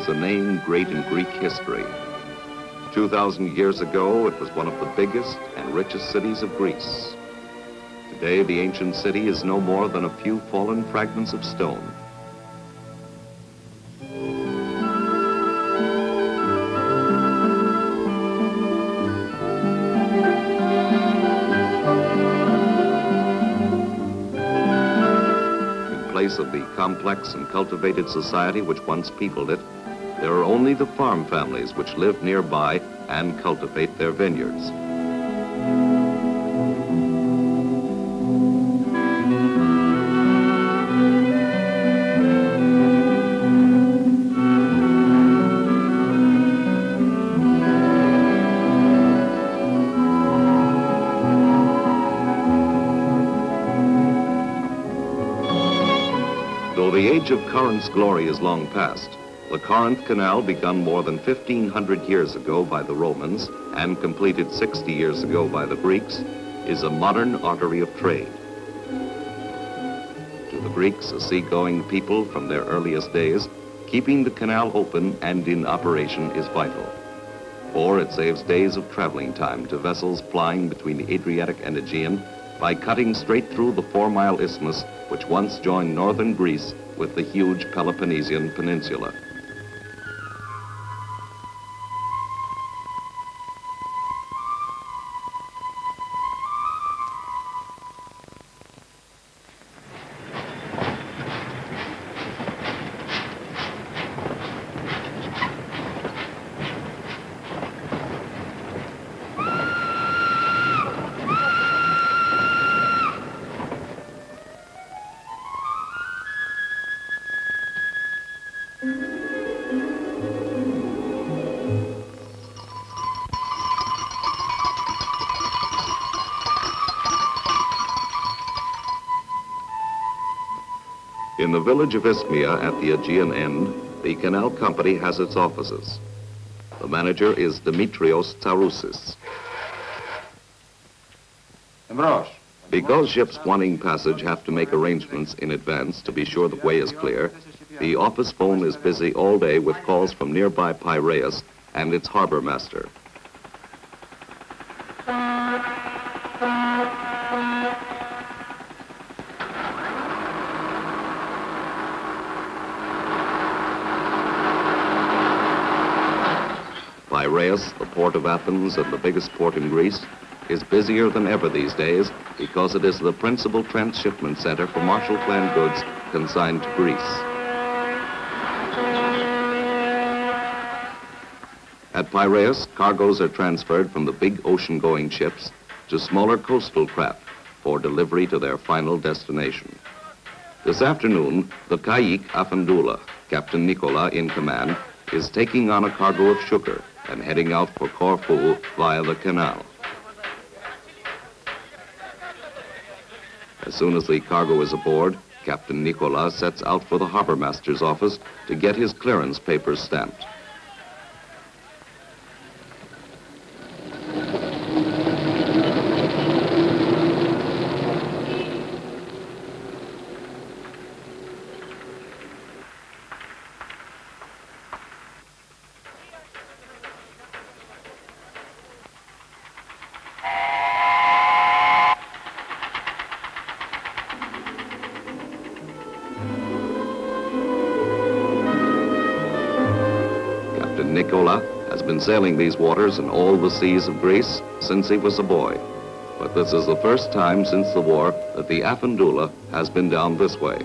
Is a name great in Greek history. 2,000 years ago, it was one of the biggest and richest cities of Greece. Today, the ancient city is no more than a few fallen fragments of stone. In place of the complex and cultivated society which once peopled it, there are only the farm families which live nearby and cultivate their vineyards. Though the age of Corinth's glory is long past, the Corinth Canal, begun more than 1,500 years ago by the Romans and completed 60 years ago by the Greeks, is a modern artery of trade. To the Greeks, a seagoing people from their earliest days, keeping the canal open and in operation is vital. For it saves days of traveling time to vessels plying between the Adriatic and Aegean by cutting straight through the four-mile isthmus which once joined northern Greece with the huge Peloponnesian Peninsula. In the village of Isthmia at the Aegean end, the canal company has its offices. The manager is Dimitrios Tarousis. Because ships wanting passage have to make arrangements in advance to be sure the way is clear, the office phone is busy all day with calls from nearby Piraeus and its harbor master. Piraeus, the port of Athens and the biggest port in Greece, is busier than ever these days because it is the principal transshipment center for Marshall Plan goods consigned to Greece. At Piraeus, cargoes are transferred from the big ocean-going ships to smaller coastal craft for delivery to their final destination. This afternoon, the Kayik Afandula, Captain Nicola in command, is taking on a cargo of sugar and heading out for Corfu via the canal. As soon as the cargo is aboard, Captain Nicola sets out for the harbor master's office to get his clearance papers stamped. Nicola has been sailing these waters and all the seas of Greece since he was a boy. But this is the first time since the war that the Afandula has been down this way.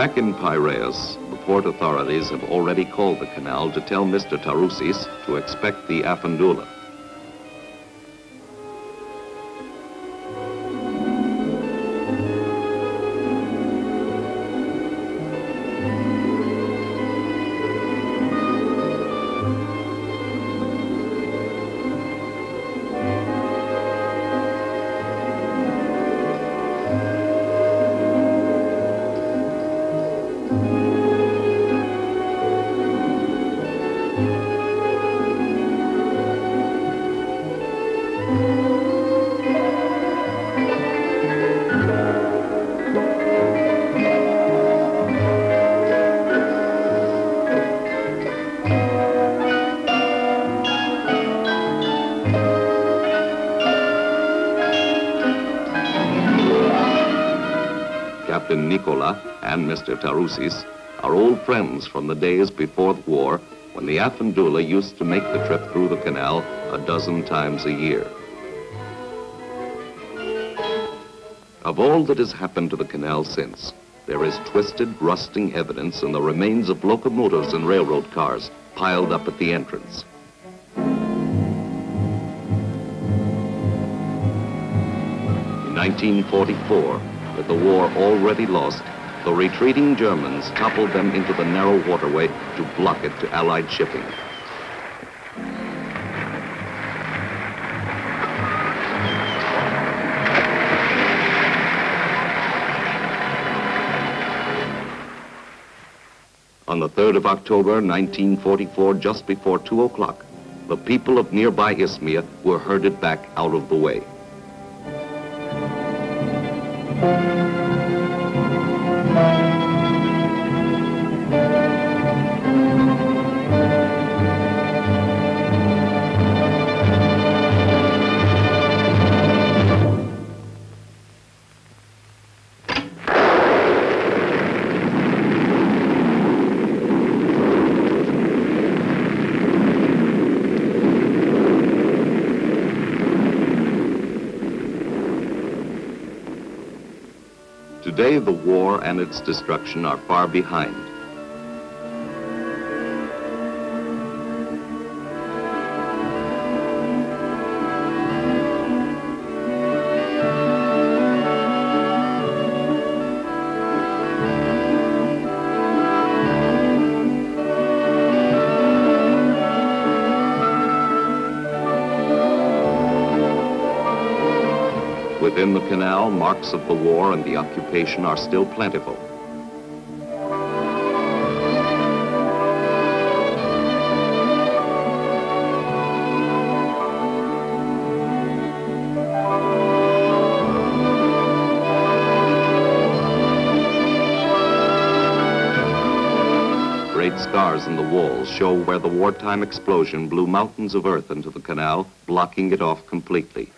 Back in Piraeus, the port authorities have already called the canal to tell Mr. Tarousis to expect the Afandula. Nicola and Mr. Tarousis are old friends from the days before the war when the Afandula used to make the trip through the canal a dozen times a year. Of all that has happened to the canal since, there is twisted, rusting evidence in the remains of locomotives and railroad cars piled up at the entrance. In 1944, with the war already lost, the retreating Germans toppled them into the narrow waterway to block it to Allied shipping. On the 3rd of October, 1944, just before 2 o'clock, the people of nearby Isthmia were herded back out of the way. Thank you. Today, the war and its destruction are far behind. Within the canal, marks of the war and the occupation are still plentiful. Great scars in the walls show where the wartime explosion blew mountains of earth into the canal, blocking it off completely.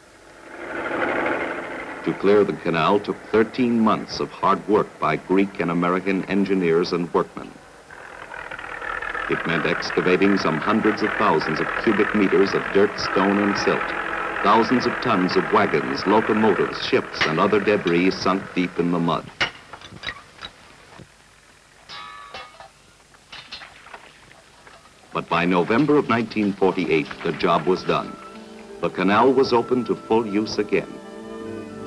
To clear the canal took 13 months of hard work by Greek and American engineers and workmen. It meant excavating some hundreds of thousands of cubic meters of dirt, stone, and silt. Thousands of tons of wagons, locomotives, ships, and other debris sunk deep in the mud. But by November of 1948, the job was done. The canal was open to full use again.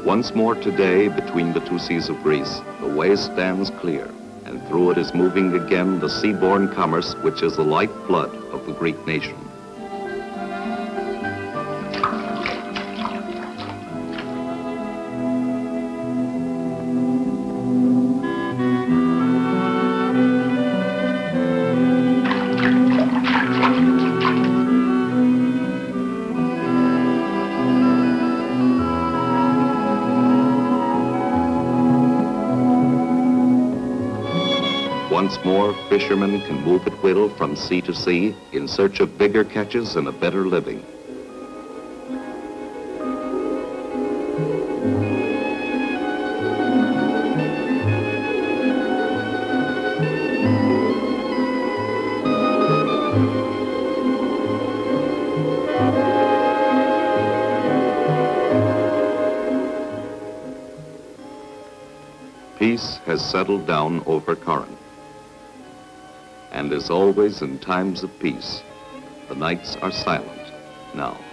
Once more today, between the two seas of Greece, the way stands clear, and through it is moving again the seaborne commerce which is the lifeblood of the Greek nation. Once more, fishermen can move at will from sea to sea in search of bigger catches and a better living. Peace has settled down over Corinth. And as always in times of peace, the nights are silent now.